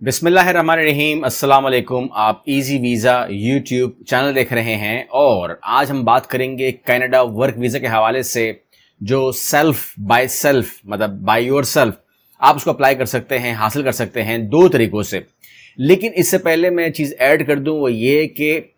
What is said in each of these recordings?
अस्सलाम वालेकुम आप इजी वीज़ा यूट्यूब चैनल देख रहे हैं और आज हम बात करेंगे कनाडा वर्क वीज़ा के हवाले से, जो सेल्फ बाय सेल्फ मतलब बाय योर सेल्फ आप उसको अप्लाई कर सकते हैं, हासिल कर सकते हैं दो तरीक़ों से। लेकिन इससे पहले मैं चीज़ ऐड कर दूँ, वो ये कि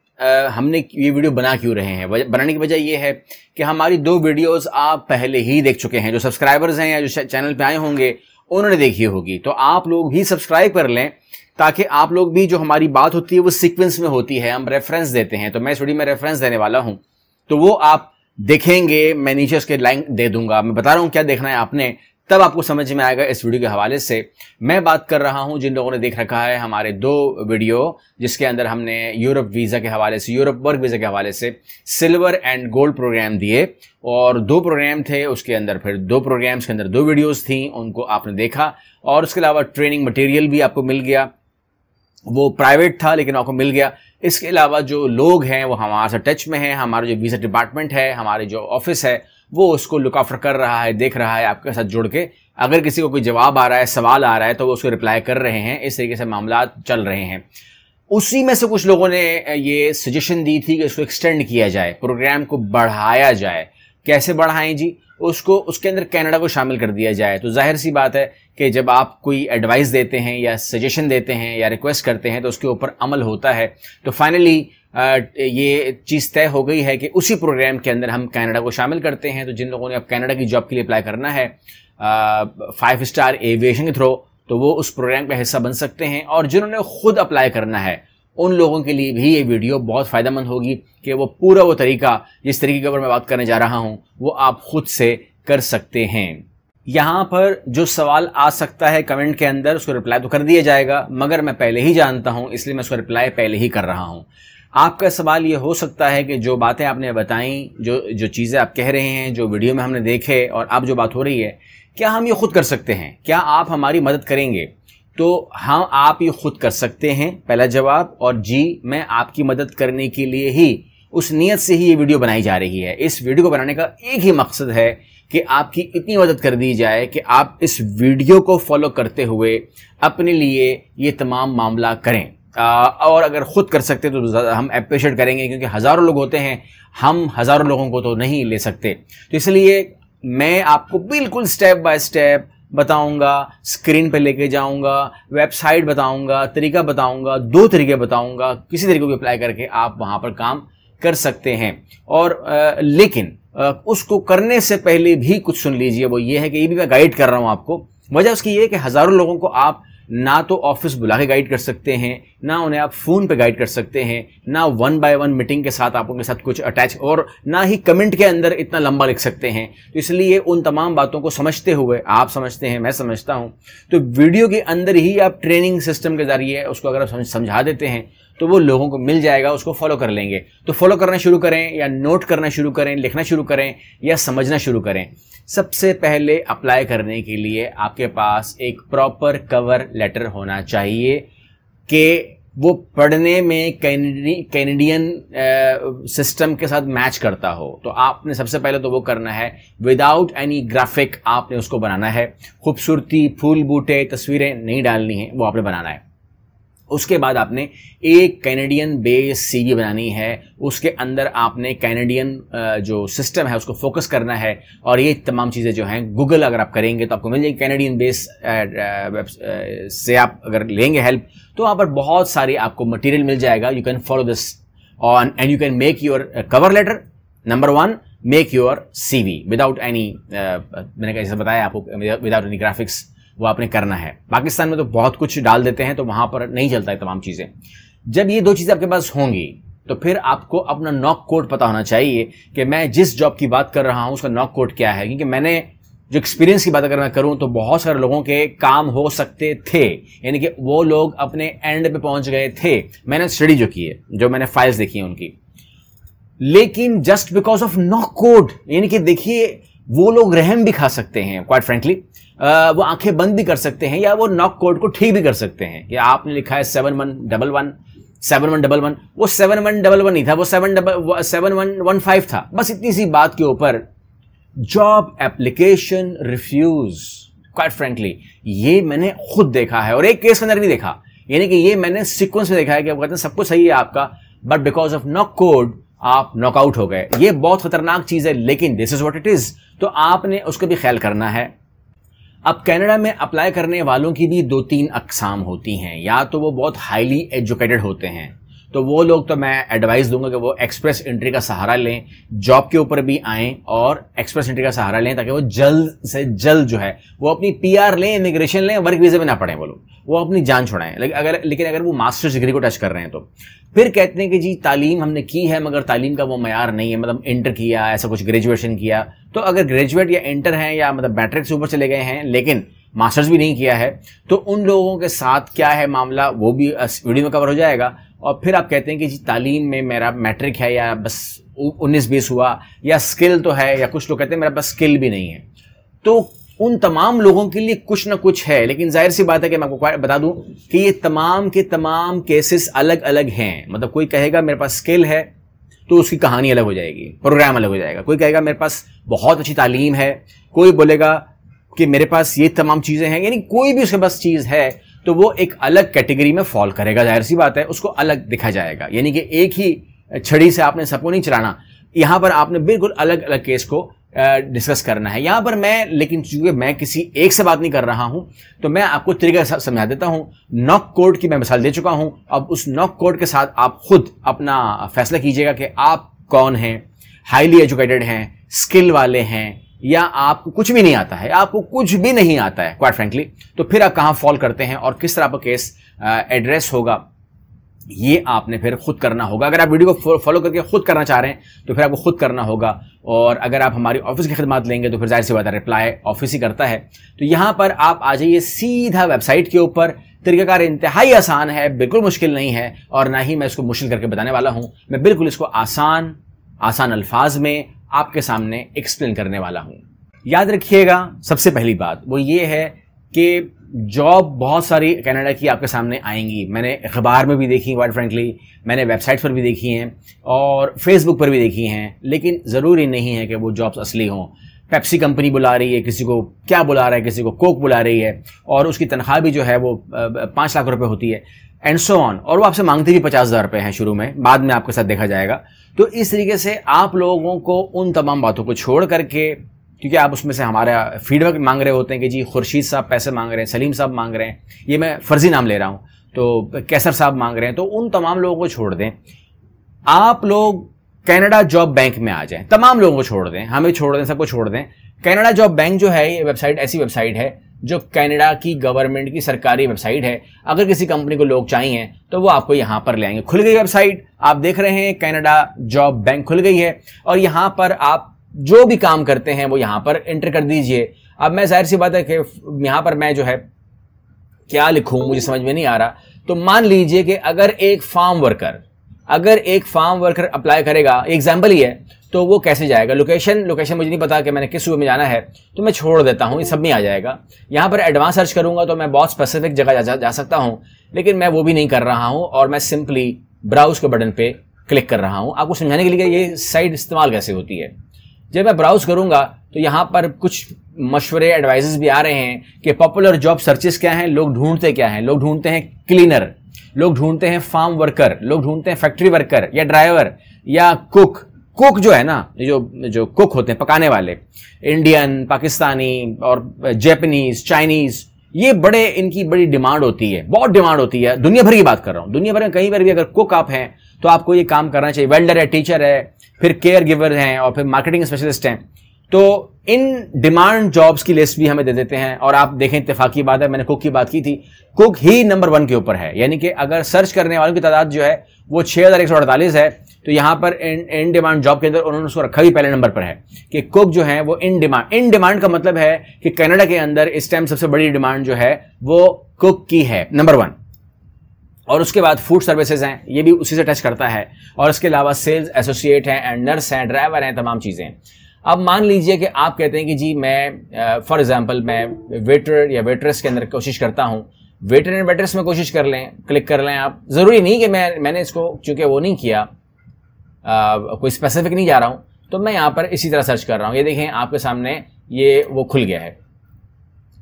हमने ये वीडियो बना क्यों रहे हैं? बनाने की वजह यह है कि हमारी दो वीडियोस आप पहले ही देख चुके हैं। जो सब्सक्राइबर्स हैं या जो चैनल पे आए होंगे उन्होंने देखी होगी। तो आप लोग भी सब्सक्राइब कर लें, ताकि आप लोग भी जो हमारी बात होती है, वो सीक्वेंस में होती है। हम रेफरेंस देते हैं। तो मैं वीडियो में रेफरेंस देने वाला हूँ। तो वो आप देखेंगे, मैं नीचे उसके लाइन दे दूँगा। मैं बता रहा हूँ क्या देखना है आपने। तब आपको समझ में आएगा इस वीडियो के हवाले से। मैं बात कर रहा हूँ जिन लोगों ने देख रखा है हमारे दो वीडियो, जिसके अंदर हमने यूरोप वीज़ा के हवाले से, यूरोप वर्क वीज़ा के हवाले से सिल्वर एंड गोल्ड प्रोग्राम दिए। और दो प्रोग्राम थे, उसके अंदर फिर दो प्रोग्राम्स के अंदर दो वीडियोस थी, उनको आपने देखा। और उसके अलावा ट्रेनिंग मटेरियल भी आपको मिल गया। वो प्राइवेट था, लेकिन आपको मिल गया। इसके अलावा जो लोग हैं, वो हमारे साथ टच में हैं, हमारा जो वीज़ा डिपार्टमेंट है, हमारे जो ऑफ़िस है वो उसको लुकआफ्टर कर रहा है, देख रहा है आपके साथ जुड़ के। अगर किसी को कोई जवाब आ रहा है, सवाल आ रहा है तो वो उसको रिप्लाई कर रहे हैं। इस तरीके से मामला चल रहे हैं। उसी में से कुछ लोगों ने ये सजेशन दी थी कि इसको एक्सटेंड किया जाए प्रोग्राम को बढ़ाया जाए। कैसे बढ़ाएँ जी? उसको, उसके अंदर कनाडा को शामिल कर दिया जाए। तो ज़ाहिर सी बात है कि जब आप कोई एडवाइस देते हैं या सजेशन देते हैं या रिक्वेस्ट करते हैं तो उसके ऊपर अमल होता है। तो फाइनली ये चीज़ तय हो गई है कि उसी प्रोग्राम के अंदर हम कनाडा को शामिल करते हैं। तो जिन लोगों ने अब कनाडा की जॉब के लिए अप्लाई करना है फाइव स्टार एविएशन के थ्रू तो वो उस प्रोग्राम का हिस्सा बन सकते हैं। और जिन्होंने खुद अप्लाई करना है उन लोगों के लिए भी ये वीडियो बहुत फ़ायदेमंद होगी कि वो पूरा वो तरीका, जिस तरीके के ऊपर मैं बात करने जा रहा हूँ, वो आप खुद से कर सकते हैं। यहाँ पर जो सवाल आ सकता है कमेंट के अंदर, उसको रिप्लाई तो कर दिया जाएगा, मगर मैं पहले ही जानता हूँ, इसलिए मैं उसको रिप्लाई पहले ही कर रहा हूँ। आपका सवाल ये हो सकता है कि जो बातें आपने बताई, जो जो चीज़ें आप कह रहे हैं, जो वीडियो में हमने देखे, और अब जो बात हो रही है, क्या हम ये खुद कर सकते हैं? क्या आप हमारी मदद करेंगे? तो हाँ आप ये खुद कर सकते हैं पहला जवाब और जी मैं आपकी मदद करने के लिए ही उस नीयत से ही ये वीडियो बनाई जा रही है। इस वीडियो को बनाने का एक ही मकसद है कि आपकी इतनी मदद कर दी जाए कि आप इस वीडियो को फॉलो करते हुए अपने लिए ये तमाम मामला करें। आ, और अगर खुद कर सकते तो हम अप्रिशिएट करेंगे क्योंकि हज़ारों लोग होते हैं हम हज़ारों लोगों को तो नहीं ले सकते। तो इसलिए मैं आपको बिल्कुल स्टेप बाय स्टेप बताऊँगा स्क्रीन पे लेके जाऊँगा वेबसाइट बताऊँगा तरीका बताऊँगा दो तरीके बताऊँगा किसी तरीके को अप्लाई करके आप वहाँ पर काम कर सकते हैं। और आ, लेकिन आ, उसको करने से पहले भी कुछ सुन लीजिए वो ये है कि ये भी मैं गाइड कर रहा हूँ आपको। वजह उसकी ये है कि हज़ारों लोगों को आप ना तो ऑफ़िस बुला के गाइड कर सकते हैं, ना उन्हें आप फ़ोन पे गाइड कर सकते हैं, ना वन बाय वन मीटिंग के साथ आप उनके साथ कुछ अटैच और ना ही कमेंट के अंदर इतना लंबा लिख सकते हैं। तो इसलिए उन तमाम बातों को समझते हुए, आप समझते हैं, मैं समझता हूँ। तो वीडियो के अंदर ही आप ट्रेनिंग सिस्टम के ज़रिए उसको अगर आप समझा देते हैं तो वो लोगों को मिल जाएगा, उसको फॉलो कर लेंगे। तो फॉलो करना शुरू करें या नोट करना शुरू करें, लिखना शुरू करें या समझना शुरू करें। सबसे पहले अप्लाई करने के लिए आपके पास एक प्रॉपर कवर लेटर होना चाहिए कि वो पढ़ने में कैनेडियन सिस्टम के साथ मैच करता हो। तो आपने सबसे पहले तो वो करना है। विदाउट एनी ग्राफिक आपने उसको बनाना है। खूबसूरती, फूल, बूटे, तस्वीरें नहीं डालनी है, वो आपने बनाना है। उसके बाद आपने एक कैनेडियन बेस सीवी बनानी है, उसके अंदर आपने कैनेडियन जो सिस्टम है उसको फोकस करना है, और ये तमाम चीज़ें जो हैं गूगल अगर आप करेंगे तो आपको मिल जाएगी कैनेडियन बेस से आप अगर लेंगे हेल्प तो वहाँ पर बहुत सारी आपको मटेरियल मिल जाएगा। You can follow this on and you can make your cover letter number one make your C without any मैंने कैसे बताया आपको विदाउट एनी ग्राफिक्स वो आपने करना है। पाकिस्तान में तो बहुत कुछ डाल देते हैं तो वहाँ पर नहीं चलता है तमाम चीज़ें। जब ये दो चीज़ें आपके पास होंगी तो फिर आपको अपना नॉक कोड पता होना चाहिए कि मैं जिस जॉब की बात कर रहा हूँ, उसका नॉक कोड क्या है। क्योंकि मैंने जो एक्सपीरियंस की बात अगर मैं करूँ तो बहुत सारे लोगों के काम हो सकते थे। यानी कि वो लोग अपने एंड पे पहुँच गए थे। मैंने स्टडी जो की है, जो मैंने फाइल्स देखी है उनकी। लेकिन just because of knock code यानी कि देखिए वो लोग रहम भी खा सकते हैं क्वाइट फ्रेंकली वो आँखें बंद भी कर सकते हैं या वो नॉक कोड को ठीक भी कर सकते हैं। कि आपने लिखा है seven one double one seven one double one वो सेवन वन डबल वन नहीं था, वो seven double seven one one five था। बस इतनी सी बात के ऊपर job application refuse quite frankly ये मैंने खुद देखा है और एक केस के अंदर नहीं देखा। यानी कि ये मैंने सिक्वेंस में देखा है कि वो कहते हैं सब कुछ सही है आपका but because of knock code आप नॉकआउट हो गए। ये बहुत खतरनाक चीज़ है, लेकिन this is what it is तो आपने उसका भी ख्याल करना है। अब कनाडा में अप्लाई करने वालों की भी दो तीन अकसाम होती हैं। या तो वो बहुत हाईली एजुकेटेड होते हैं। तो वो लोग तो मैं एडवाइस दूँगा कि वो एक्सप्रेस एंट्री का सहारा लें जॉब के ऊपर भी आए और एक्सप्रेस एंट्री का सहारा लें ताकि वो जल्द से जल्द जो है, वो अपनी पीआर लें इमिग्रेशन लें वर्क वीजे में ना पड़े वो लोग। वो अपनी जान छुड़ाएँ। लेकिन अगर लेकिन अगर वो मास्टर्स डिग्री को टच कर रहे हैं तो। फिर कहते हैं कि जी, तालीम हमने की है, मगर तालीम का वो मैार नहीं है मतलब इंटर किया, ऐसा कुछ ग्रेजुएशन किया। तो अगर ग्रेजुएट या इंटर हैं या मतलब मैट्रिक से ऊपर चले गए हैं, लेकिन मास्टर्स भी नहीं किया है तो उन लोगों के साथ क्या है मामला, वो भी वीडियो में कवर हो जाएगा। और फिर आप कहते हैं कि जी, तालीम में मेरा मैट्रिक है या बस उन्नीस बीस हुआ, या स्किल तो है, या कुछ लोग कहते हैं मेरा बस स्किल भी नहीं है। तो उन तमाम लोगों के लिए कुछ ना कुछ है, लेकिन ज़ाहिर सी बात है कि मैं आपको बता दूँ कि ये तमाम के तमाम केसेस अलग अलग हैं। मतलब कोई कहेगा मेरे पास स्किल है तो उसकी कहानी अलग हो जाएगी प्रोग्राम अलग हो जाएगा। कोई कहेगा मेरे पास बहुत अच्छी तालीम है, कोई बोलेगा कि मेरे पास ये तमाम चीज़ें हैं, यानी कोई भी उसके पास चीज़ है तो वो एक अलग कैटेगरी में फॉल करेगा, ज़ाहिर सी बात है, उसको अलग दिखा जाएगा। यानी कि एक ही छड़ी से आपने सबको नहीं चलाना। यहाँ पर आपने बिल्कुल अलग अलग केस को डिस्कस करना है। यहाँ पर मैं, लेकिन चूँकि मैं किसी एक से बात नहीं कर रहा हूँ तो मैं आपको तरीका समझा देता हूँ। नॉक कोड की मैं मिसाल दे चुका हूँ। अब उस नॉक कोड के साथ आप खुद अपना फैसला कीजिएगा कि आप कौन हैं, हाईली एजुकेटेड हैं, स्किल वाले हैं या आपको कुछ भी नहीं आता है, आपको कुछ भी नहीं आता है क्वाइट फ्रेंकली तो फिर आप कहाँ फॉल करते हैं और किस तरह का केस एड्रेस होगा, ये आपने फिर खुद करना होगा। अगर आप वीडियो को फॉलो करके खुद करना चाह रहे हैं तो फिर आपको खुद करना होगा और अगर आप हमारी ऑफ़िस की खिदमत लेंगे तो फिर ज़ाहिर सी बात है रिप्लाई ऑफ़िस ही करता है। तो यहाँ पर आप आ जाइए सीधा वेबसाइट के ऊपर, तरीकाकार इंतहाई आसान है, बिल्कुल मुश्किल नहीं है और ना ही मैं इसको मुश्किल करके बताने वाला हूँ। मैं बिल्कुल इसको आसान आसान अल्फाज में आपके सामने एक्सप्लेन करने वाला हूँ। याद रखिएगा, सबसे पहली बात, वो ये है कि जॉब बहुत सारी कनाडा की आपके सामने आएँगी। मैंने अखबार में भी देखी वाइट फ्रेंकली मैंने वेबसाइट पर भी देखी हैं और फेसबुक पर भी देखी हैं, लेकिन ज़रूरी नहीं है कि वो जॉब्स असली हों। पेप्सी कंपनी बुला रही है, किसी को क्या बुला रहा है, किसी को कोक बुला रही है, और उसकी तनख्वाह भी जो है वो पाँच लाख रुपये होती है एंड सो ऑन और वो आपसे मांगते भी पचास हज़ार रुपये हैं शुरू में, बाद में आपके साथ देखा जाएगा। तो इस तरीके से आप लोगों को उन तमाम बातों को छोड़ करके, क्योंकि आप उसमें से हमारा फीडबैक मांग रहे होते हैं कि जी, खुर्शीद साहब पैसे मांग रहे हैं, सलीम साहब मांग रहे हैं, ये मैं फर्जी नाम ले रहा हूँ। तो कैसर साहब मांग रहे हैं तो उन तमाम लोगों को छोड़ दें। आप लोग कनाडा जॉब बैंक में आ जाएँ, तमाम लोगों को छोड़ दें, हमें छोड़ दें, सबको छोड़ दें। कनाडा जॉब बैंक जो है, ये वेबसाइट, ऐसी वेबसाइट है जो कनाडा की गवर्नमेंट की सरकारी वेबसाइट है, अगर किसी कंपनी को लोग चाहिए तो वो आपको यहाँ पर ले आएँगे। खुल गई वेबसाइट आप देख रहे हैं कनाडा जॉब बैंक खुल गई है, और यहाँ पर आप जो भी काम करते हैं, वो यहाँ पर एंटर कर दीजिए। अब मैं ज़ाहिर सी बात है कि यहाँ पर मैं जो है, क्या लिखूं, मुझे समझ में नहीं आ रहा। तो मान लीजिए कि अगर एक फार्म वर्कर अगर एक फार्म वर्कर अप्लाई करेगा एग्ज़ाम्पल ही है तो वो कैसे जाएगा? लोकेशन लोकेशन मुझे नहीं पता कि मैंने किस सूबे में जाना है तो मैं छोड़ देता हूँ ये सब में आ जाएगा। यहाँ पर एडवांस सर्च करूँगा तो मैं बहुत स्पेसिफिक जगह जा, जा सकता हूँ लेकिन मैं वो भी नहीं कर रहा हूँ और मैं सिंपली ब्राउज के बटन पे क्लिक कर रहा हूँ। आपको समझाने के लिए ये साइट इस्तेमाल कैसे होती है? जब मैं ब्राउज करूँगा तो यहाँ पर कुछ मशवरे एडवाइजेस भी आ रहे हैं कि पॉपुलर जॉब सर्चेस क्या हैं लोग ढूंढते क्या हैं? लोग ढूंढते हैं क्लीनर लोग ढूंढते हैं फार्म वर्कर लोग ढूंढते हैं फैक्ट्री वर्कर या ड्राइवर या कुक कुक जो है ना जो जो कुक होते हैं, पकाने वाले इंडियन पाकिस्तानी और जैपनीज चाइनीज़ ये बड़े, इनकी बड़ी डिमांड होती है, बहुत डिमांड होती है। दुनिया भर की बात कर रहा हूँ, दुनिया भर में कहीं पर भी अगर कुक आप हैं तो आपको ये काम करना चाहिए। वेल्डर है टीचर है, फिर केयर गिवर हैं और फिर मार्केटिंग स्पेशलिस्ट हैं। तो इन डिमांड जॉब्स की लिस्ट भी हमें दे देते हैं और आप देखें इतफाकी बात है, मैंने कुक की बात की थी। कुक ही नंबर वन के ऊपर है। यानी कि अगर सर्च करने वालों की तादाद जो है वो छह हज़ार एक सौ अड़तालीस है तो यहाँ पर इन इन डिमांड जॉब के अंदर उन्होंने उसको रखा भी पहले नंबर पर है कि कुक जो है वो इन डिमांड इन डिमांड का मतलब है कि कनाडा के अंदर इस टाइम सबसे बड़ी डिमांड जो है वो कुक की है नंबर वन और उसके बाद फ़ूड सर्विसेज़ हैं, ये भी उसी से टच करता है। और इसके अलावा सेल्स एसोसिएट हैं एंड नर्स हैं ड्राइवर हैं, तमाम चीज़ें। अब मान लीजिए कि आप कहते हैं कि जी मैं फॉर एग्जांपल मैं वेटर या वेटरेस के अंदर कोशिश करता हूँ वेटर एंड वेटरेस में कोशिश कर लें क्लिक कर लें आप। ज़रूरी नहीं कि मैं मैंने इसको चूँकि वो नहीं किया आ, कोई स्पेसिफिक नहीं जा रहा हूँ तो मैं यहाँ पर इसी तरह सर्च कर रहा हूँ। ये देखें आपके सामने ये वो खुल गया है।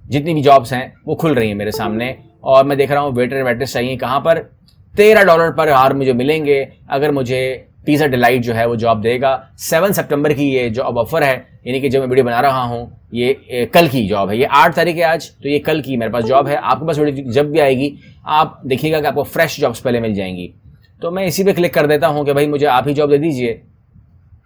जितनी भी जॉब्स हैं वो खुल रही हैं मेरे सामने। और मैं देख रहा हूँ वेटर वेट्रेस चाहिए कहाँ पर? तेरह डॉलर पर हार मुझे मिलेंगे। अगर मुझे पिज़्ज़ा डिलाइट जो है वो जॉब देगा। सेवन सितंबर की ये जॉब ऑफ़र है। यानी कि जब मैं वीडियो बना रहा हूँ ये, ये कल की जॉब है। ये आठ तारीख है आज तो ये कल की मेरे पास जॉब है। आपके पास वीडियो जब भी आएगी आप देखिएगा कि आपको फ्रेश जॉब्स पहले मिल जाएँगी। तो मैं इसी पे क्लिक कर देता हूँ कि भाई मुझे आप ही जॉब दे दीजिए।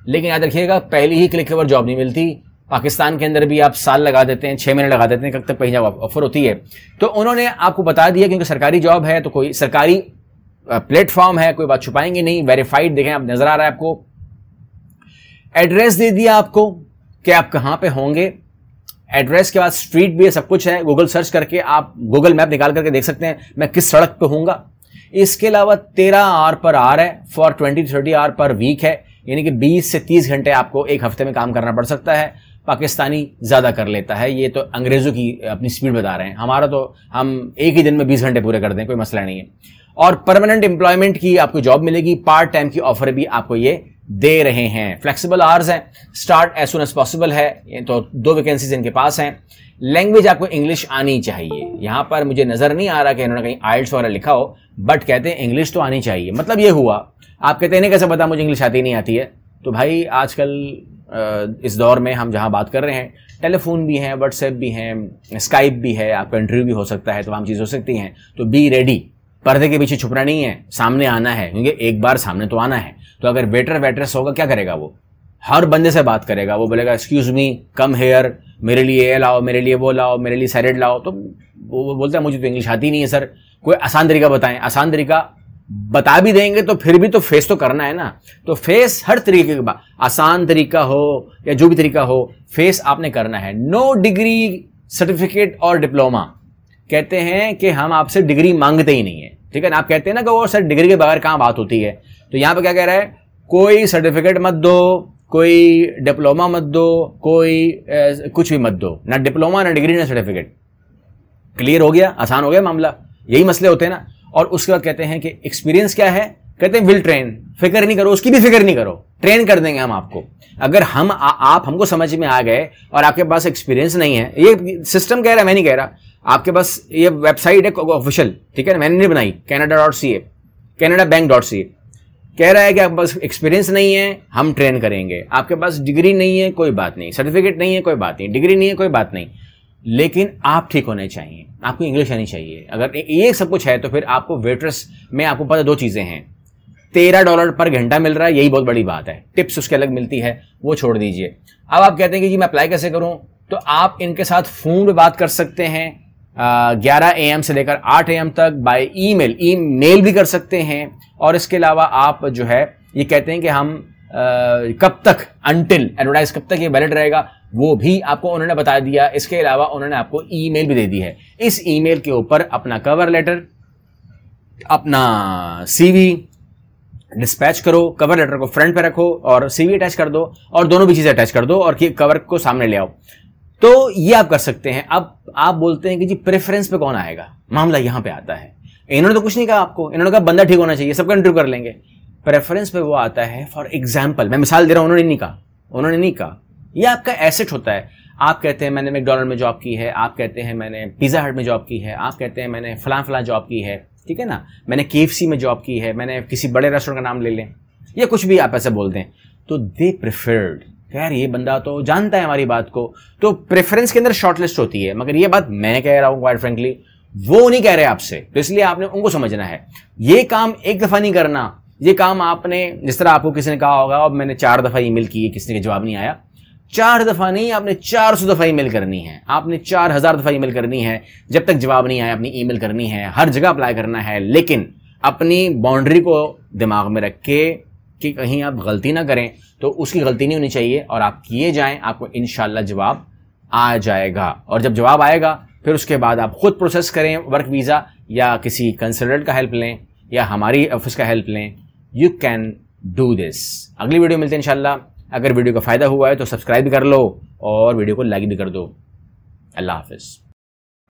लेकिन याद रखिएगा पहली ही क्लिक के ऊपर जॉब नहीं मिलती। पाकिस्तान के अंदर भी आप साल लगा देते हैं छः महीने लगा देते हैं कब तक पहले ऑफ़र होती है। तो उन्होंने आपको बता दिया क्योंकि सरकारी जॉब है तो कोई सरकारी प्लेटफॉर्म है, कोई बात छुपाएँगे नहीं वेरीफाइड देखें आप नज़र आ रहा है आपको। एड्रेस दे दिया आपको कि आप कहाँ पे होंगे। एड्रेस के बाद स्ट्रीट भी है, सब कुछ है। गूगल सर्च करके आप गूगल मैप निकाल करके देख सकते हैं, मैं किस सड़क पे हूँगा इसके अलावा तेरह आर पर आर है for twenty thirty hour per week है। यानी कि बीस से तीस घंटे आपको एक हफ़्ते में काम करना पड़ सकता है। पाकिस्तानी ज़्यादा कर लेता है। ये तो अंग्रेज़ों की अपनी स्पीड बता रहे हैं। हमारा तो हम एक ही दिन में बीस घंटे पूरे कर दें, कोई मसला नहीं है। और परमानेंट एम्प्लॉयमेंट की आपको जॉब मिलेगी पार्ट टाइम की ऑफ़र भी आपको ये दे रहे हैं। फ्लेक्सिबल आवर्स हैं start as soon as possible है तो दो वैकेंसीज इनके पास हैं। लैंग्वेज आपको इंग्लिश आनी चाहिए। यहाँ पर मुझे नज़र नहीं आ रहा कि इन्होंने कहीं आइल्स वगैरह लिखा हो बट कहते हैं इंग्लिश तो आनी चाहिए। मतलब ये हुआ, आप कहते हैं कैसे पता मुझे इंग्लिश आती नहीं आती है? तो भाई, आजकल इस दौर में हम जहाँ बात कर रहे हैं टेलीफोन भी है व्हाट्सएप भी है स्काइप भी है, आपका इंटरव्यू भी हो सकता है, तमाम चीज़ हो सकती हैं। तो बी रेडी पर्दे के पीछे छुपना नहीं है, सामने आना है, क्योंकि एक बार सामने तो आना है। तो अगर वेटर वेटरेस होगा, क्या करेगा वो? हर बंदे से बात करेगा, वो बोलेगा एक्सक्यूज मी कम हेयर मेरे लिए ये लाओ, मेरे लिए वो लाओ, मेरे लिए सैलेड लाओ। तो वो बोलता है, मुझे तो इंग्लिश आती नहीं है सर कोई आसान तरीका बताएँ, आसान तरीका बता भी देंगे तो फिर भी तो फेस तो करना है ना। तो फेस हर तरीके का आसान तरीका हो या जो भी तरीका हो फेस आपने करना है। नो डिग्री सर्टिफिकेट और डिप्लोमा कहते हैं कि हम आपसे डिग्री मांगते ही नहीं है। ठीक है ना? आप कहते हैं ना कि वो सर डिग्री के बगैर कहाँ बात होती है? तो यहाँ पर क्या कह रहा है? कोई सर्टिफिकेट मत दो कोई डिप्लोमा मत दो कोई ए, कुछ भी मत दो। ना डिप्लोमा ना डिग्री ना सर्टिफिकेट क्लियर हो गया? आसान हो गया मामला। यही मसले होते हैं ना? और उसके बाद कहते हैं कि एक्सपीरियंस क्या है? कहते हैं विल ट्रेन फ़िक्र नहीं करो उसकी भी फ़िक्र नहीं करो। ट्रेन कर देंगे हम आपको। अगर हम आ, आप हमको समझ में आ गए और आपके पास एक्सपीरियंस नहीं है ये सिस्टम कह रहा है मैं नहीं कह रहा। आपके पास ये वेबसाइट है ऑफिशियल ठीक है मैंने नहीं बनाई Canada dot C A Canada bank dot C A कह रहा है कि आपके पास एक्सपीरियंस नहीं है, हम ट्रेन करेंगे। आपके पास डिग्री नहीं है, कोई बात नहीं। सर्टिफिकेट नहीं है, कोई बात नहीं। डिग्री नहीं है, कोई बात नहीं। लेकिन आप ठीक होने चाहिए। आपको इंग्लिश आनी चाहिए। अगर ये सब कुछ है तो फिर आपको वेटर्स में आपको पता दो चीज़ें हैं। तेरह डॉलर पर घंटा मिल रहा है, यही बहुत बड़ी बात है। टिप्स उसके अलग मिलती है, वो छोड़ दीजिए। अब आप कहते हैं कि जी, मैं अप्लाई कैसे करूँ? तो आप इनके साथ फ़ोन पे बात कर सकते हैं। ग्यारह ए एम से लेकर आठ ए एम तक बाय ईमेल ई मेल भी कर सकते हैं। और इसके अलावा आप जो है ये कहते हैं कि हम आ, कब तक अनटिल एडवर्टाइज कब तक ये वैलिड रहेगा वो भी आपको उन्होंने बता दिया। इसके अलावा उन्होंने आपको ईमेल भी दे दी है। इस ईमेल के ऊपर अपना कवर लेटर अपना सीवी डिस्पैच करो कवर लेटर को फ्रंट पे रखो और सीवी अटैच कर दो और दोनों भी चीज़ें अटैच कर दो और कवर को सामने ले आओ। तो ये आप कर सकते हैं। अब आप बोलते हैं कि जी प्रेफरेंस पे कौन आएगा? मामला यहाँ पे आता है। इन्होंने तो कुछ नहीं कहा आपको। इन्होंने कहा, बंदा ठीक होना चाहिए, सबका इंटरव्यू कर लेंगे। प्रेफरेंस पे वो आता है फॉर एग्ज़ाम्पल मैं मिसाल दे रहा हूँ, उन्होंने नहीं कहा। उन्होंने नहीं कहा। यह आपका एसेट होता है। आप कहते हैं, मैंने मैकडोनल्ड में जॉब की है। आप कहते हैं, मैंने पिज़्ज़ा हट में जॉब की है। आप कहते हैं, मैंने फलां फलां जॉब की है। ठीक है ना? मैंने के में जॉब की है। मैंने किसी बड़े रेस्टोरेंट का नाम ले लें। या कुछ भी आप ऐसे बोलते हैं तो दे प्रिफर्ड यार ये बंदा तो जानता है हमारी बात को। तो प्रेफरेंस के अंदर शॉर्टलिस्ट होती है, मगर ये बात मैं कह रहा हूँ क्वाइट फ्रेंकली वो नहीं कह रहे आपसे। तो इसलिए आपने उनको समझना है। ये काम एक दफ़ा नहीं करना। ये काम आपने, जिस तरह आपको किसी ने कहा होगा, अब मैंने चार दफ़ा ईमेल की, किसी का जवाब नहीं आया। चार दफ़ा नहीं, आपने चार सौ दफ़ा ईमेल करनी है। आपने चार हज़ार दफ़ा ईमेल करनी है, जब तक जवाब नहीं आया, अपनी ईमेल करनी है, हर जगह अप्लाई करना है, लेकिन अपनी बाउंड्री को दिमाग में रख के कि कहीं आप गलती ना करें तो उसकी गलती नहीं होनी चाहिए। और आप किए जाएँ, आपको इनशाला जवाब आ जाएगा। और जब जवाब आएगा, फिर उसके बाद आप खुद प्रोसेस करें वर्क वीज़ा या किसी कंसल्टेंट का हेल्प लें या हमारी ऑफ़िस का हेल्प लें। यू कैन डू दिस अगली वीडियो मिलते हैं इंशाल्लाह। अगर वीडियो का फ़ायदा हुआ है तो सब्सक्राइब कर लो और वीडियो को लाइक भी कर दो। अल्लाह हाफिज़।